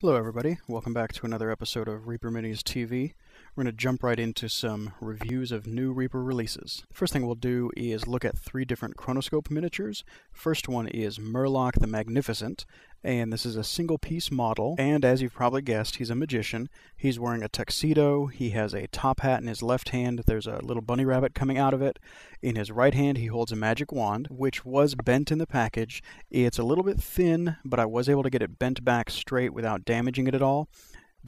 Hello, everybody. Welcome back to another episode of Reaper Minis TV. We're going to jump right into some reviews of new Reaper releases. First thing we'll do is look at three different Chronoscope miniatures. First one is Murloc the Magnificent, and this is a single piece model. And as you've probably guessed, he's a magician. He's wearing a tuxedo, he has a top hat in his left hand, there's a little bunny rabbit coming out of it. In his right hand, he holds a magic wand, which was bent in the package. It's a little bit thin, but I was able to get it bent back straight without damaging it at all.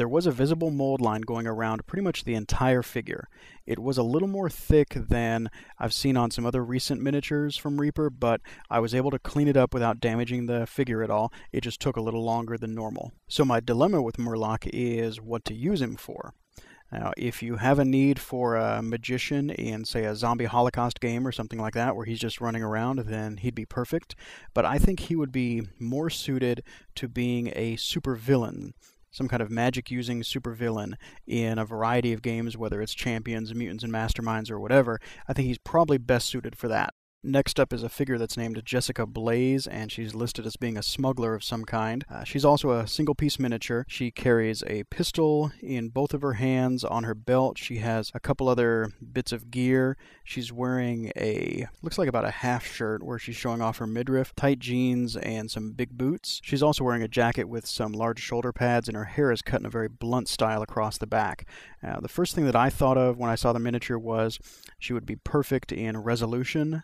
There was a visible mold line going around pretty much the entire figure. It was a little more thick than I've seen on some other recent miniatures from Reaper, but I was able to clean it up without damaging the figure at all. It just took a little longer than normal. So my dilemma with Murloc is what to use him for. Now, if you have a need for a magician in, say, a zombie holocaust game or something like that, where he's just running around, then he'd be perfect. But I think he would be more suited to being a supervillain some kind of magic using supervillain in a variety of games, whether it's Champions, Mutants, and Masterminds, or whatever, I think he's probably best suited for that. Next up is a figure that's named Jessica Blaze, and she's listed as being a smuggler of some kind. Uh, she's also a single piece miniature. She carries a pistol in both of her hands on her belt. She has a couple other bits of gear. She's wearing a, looks like about a half shirt where she's showing off her midriff, tight jeans, and some big boots. She's also wearing a jacket with some large shoulder pads, and her hair is cut in a very blunt style across the back. Uh, the first thing that I thought of when I saw the miniature was she would be perfect in resolution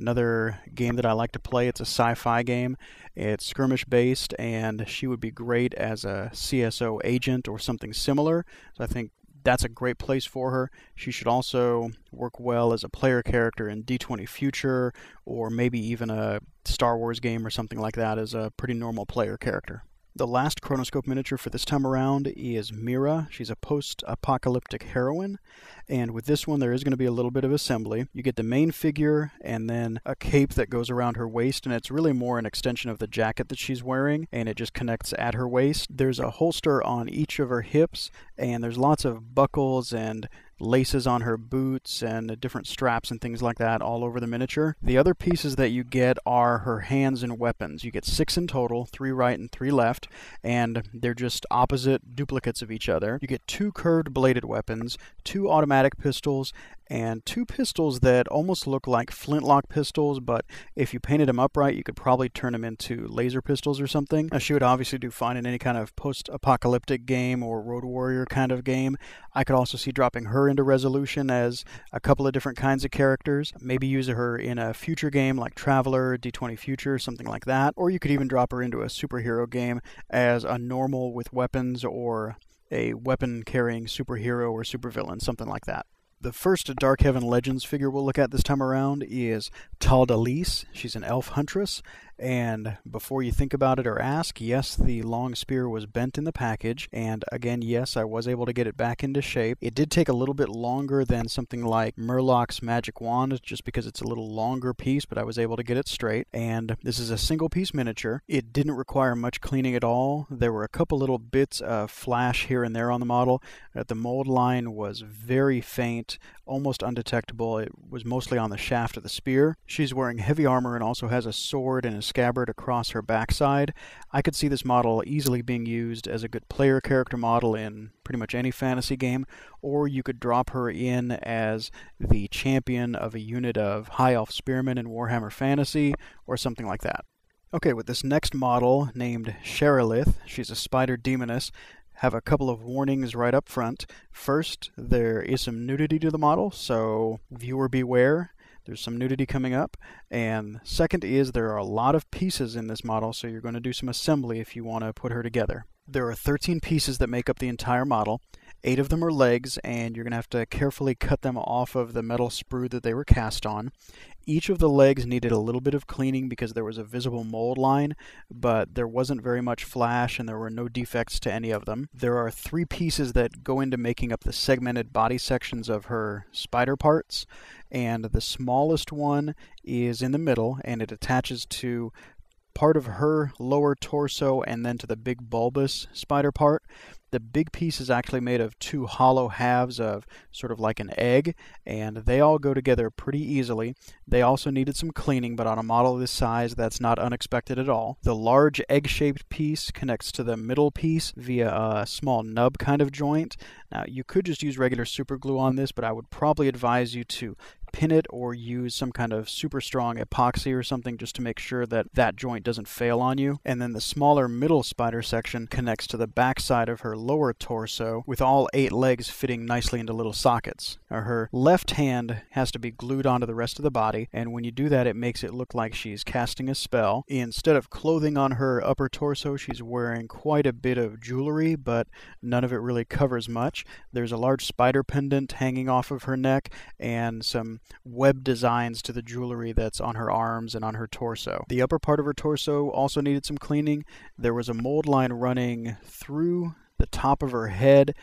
another game that I like to play. It's a sci-fi game. It's skirmish based, and she would be great as a CSO agent or something similar. So I think that's a great place for her. She should also work well as a player character in D20 Future, or maybe even a Star Wars game or something like that as a pretty normal player character. The last Chronoscope miniature for this time around is Mira. She's a post apocalyptic heroine. And with this one, there is going to be a little bit of assembly. You get the main figure and then a cape that goes around her waist, and it's really more an extension of the jacket that she's wearing, and it just connects at her waist. There's a holster on each of her hips, and there's lots of buckles and laces on her boots and different straps and things like that all over the miniature. The other pieces that you get are her hands and weapons. You get six in total, three right and three left, and they're just opposite duplicates of each other. You get two curved bladed weapons, two automatic pistols, and two pistols that almost look like flintlock pistols, but if you painted them upright, you could probably turn them into laser pistols or something. Now, she would obviously do fine in any kind of post apocalyptic game or Road Warrior kind of game. I could also see dropping her into Resolution as a couple of different kinds of characters. Maybe use her in a future game like Traveller, D20 Future, something like that. Or you could even drop her into a superhero game as a normal with weapons or a weapon carrying superhero or supervillain, something like that. The first Dark Heaven Legends figure we'll look at this time around is Taldalise. She's an elf huntress, and before you think about it or ask, yes, the long spear was bent in the package, and again, yes, I was able to get it back into shape. It did take a little bit longer than something like Murloc's magic wand, just because it's a little longer piece, but I was able to get it straight. And this is a single piece miniature. It didn't require much cleaning at all. There were a couple little bits of flash here and there on the model. Uh, the mold line was very faint, almost undetectable. It was mostly on the shaft of the spear. She's wearing heavy armor and also has a sword and a scabbard across her backside. I could see this model easily being used as a good player character model in pretty much any fantasy game, or you could drop her in as the champion of a unit of High Elf Spearmen in Warhammer Fantasy, or something like that. Okay, with this next model named Sherilith, she's a spider demoness, have a couple of warnings right up front. First, there is some nudity to the model, so viewer beware. There's some nudity coming up. And second is there are a lot of pieces in this model, so you're going to do some assembly if you want to put her together. There are 13 pieces that make up the entire model. Eight of them are legs, and you're going to have to carefully cut them off of the metal sprue that they were cast on. Each of the legs needed a little bit of cleaning because there was a visible mold line, but there wasn't very much flash and there were no defects to any of them. There are three pieces that go into making up the segmented body sections of her spider parts, and the smallest one is in the middle and it attaches to part of her lower torso and then to the big bulbous spider part. The big piece is actually made of two hollow halves of sort of like an egg, and they all go together pretty easily. They also needed some cleaning, but on a model this size, that's not unexpected at all. The large egg shaped piece connects to the middle piece via a small nub kind of joint. Now, you could just use regular super glue on this, but I would probably advise you to pin it or use some kind of super strong epoxy or something just to make sure that that joint doesn't fail on you. And then the smaller middle spider section connects to the back side of her lower torso with all eight legs fitting nicely into little sockets. Her left hand has to be glued onto the rest of the body, and when you do that, it makes it look like she's casting a spell. Instead of clothing on her upper torso, she's wearing quite a bit of jewelry, but none of it really covers much. There's a large spider pendant hanging off of her neck and some web designs to the jewelry that's on her arms and on her torso. The upper part of her torso also needed some cleaning. There was a mold line running through the top of her head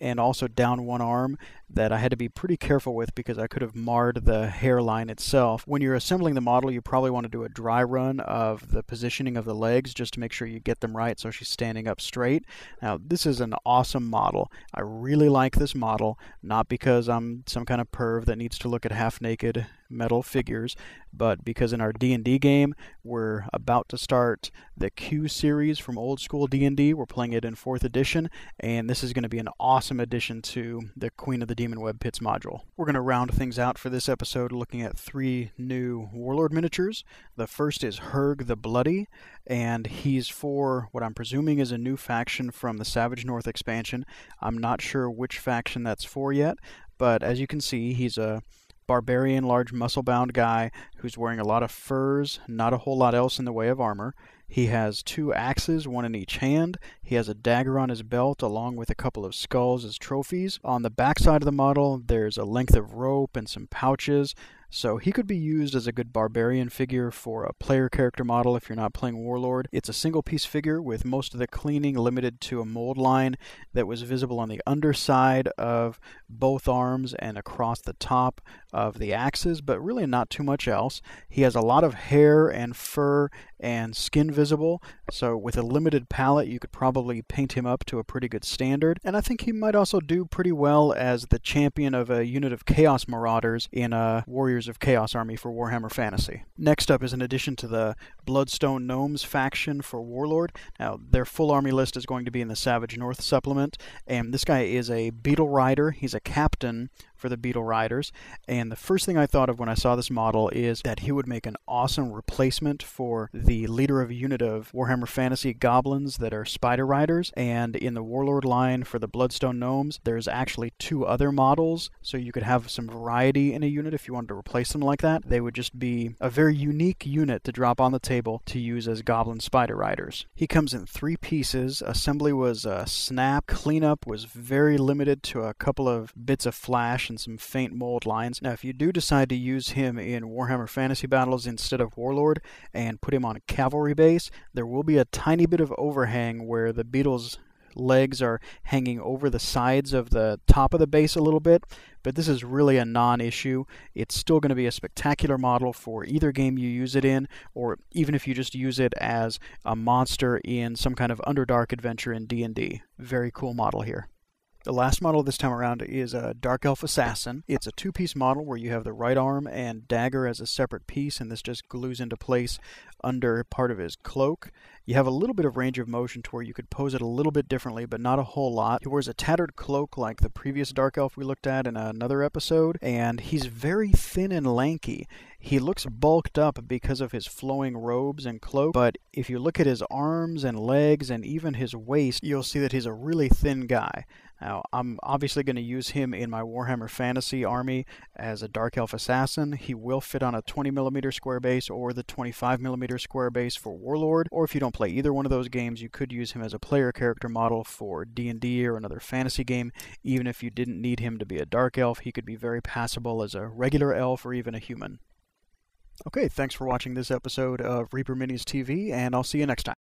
and also down one arm that I had to be pretty careful with because I could have marred the hairline itself. When you're assembling the model, you probably want to do a dry run of the positioning of the legs just to make sure you get them right so she's standing up straight. Now, this is an awesome model. I really like this model, not because I'm some kind of perv that needs to look at half naked metal figures, but because in our D&D game, we're about to start the Q series from old school D&D. We're playing it in 4th edition, and this is going to be an awesome addition to the Queen of the Demon Web Pits module. We're going to round things out for this episode looking at three new Warlord miniatures. The first is Herg the Bloody, and he's for what I'm presuming is a new faction from the Savage North expansion. I'm not sure which faction that's for yet, but as you can see, he's a barbarian, large muscle bound guy who's wearing a lot of furs, not a whole lot else in the way of armor. He has two axes, one in each hand. He has a dagger on his belt, along with a couple of skulls as trophies. On the backside of the model, there's a length of rope and some pouches. So he could be used as a good barbarian figure for a player character model if you're not playing Warlord. It's a single piece figure with most of the cleaning limited to a mold line that was visible on the underside of both arms and across the top of the axes, but really not too much else. He has a lot of hair and fur and skin visible, so with a limited palette, you could probably paint him up to a pretty good standard. And I think he might also do pretty well as the champion of a unit of Chaos Marauders in a Warriors of Chaos army for Warhammer Fantasy. Next up is an addition to the Bloodstone Gnomes faction for Warlord. Now, their full army list is going to be in the Savage North supplement, and this guy is a Beetle Rider. He's a captain for the Beetle Riders. And the first thing I thought of when I saw this model is that he would make an awesome replacement for the leader of a unit of Warhammer Fantasy goblins that are Spider Riders. And in the Warlord line for the Bloodstone Gnomes, there's actually two other models, so you could have some variety in a unit if you wanted to replace them like that. They would just be a very unique unit to drop on the table to use as Goblin Spider Riders. He comes in three pieces. Assembly was a snap. Cleanup was very limited to a couple of bits of flash and some faint mold lines. Now, if you do decide to use him in Warhammer Fantasy Battles instead of Warlord and put him on a cavalry base, there will be a tiny bit of overhang where the Beetle's legs are hanging over the sides of the top of the base a little bit, but this is really a non issue. It's still going to be a spectacular model for either game you use it in, or even if you just use it as a monster in some kind of Underdark adventure in D&D. Very cool model here. The last model this time around is a Dark Elf Assassin. It's a two piece model where you have the right arm and dagger as a separate piece, and this just glues into place under part of his cloak. You have a little bit of range of motion to where you could pose it a little bit differently, but not a whole lot. He wears a tattered cloak like the previous Dark Elf we looked at in another episode, and he's very thin and lanky. He looks bulked up because of his flowing robes and cloak, but if you look at his arms and legs and even his waist, you'll see that he's a really thin guy. Now, I'm obviously going to use him in my Warhammer Fantasy army as a Dark Elf Assassin. He will fit on a 20mm square base or the 25mm square base for Warlord, or if you don't play either one of those games, you could use him as a player character model for D&D or another fantasy game. Even if you didn't need him to be a Dark Elf, he could be very passable as a regular elf or even a human. Okay, thanks for watching this episode of Reaper Minis TV, and I'll see you next time.